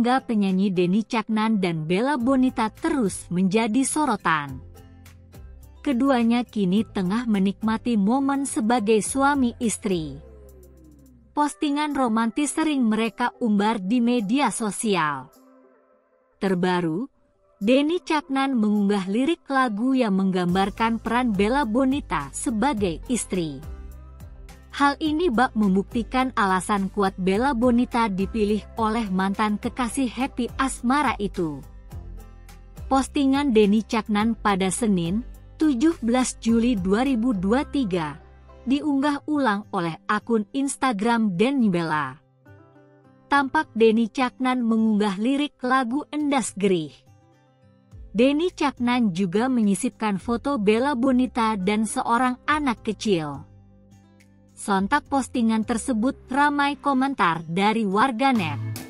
tangga penyanyi Denny Caknan dan Bella Bonita terus menjadi sorotan. Keduanya kini tengah menikmati momen sebagai suami istri. Postingan romantis sering mereka umbar di media sosial. Terbaru, Denny Caknan mengunggah lirik lagu yang menggambarkan peran Bella Bonita sebagai istri. Hal ini bak membuktikan alasan kuat Bella Bonita dipilih oleh mantan kekasih Happy Asmara itu. Postingan Denny Caknan pada Senin, 17 Juli 2023, diunggah ulang oleh akun Instagram Denny Bella. Tampak Denny Caknan mengunggah lirik lagu Endas Gerih. Denny Caknan juga menyisipkan foto Bella Bonita dan seorang anak kecil. Sontak postingan tersebut ramai komentar dari warganet.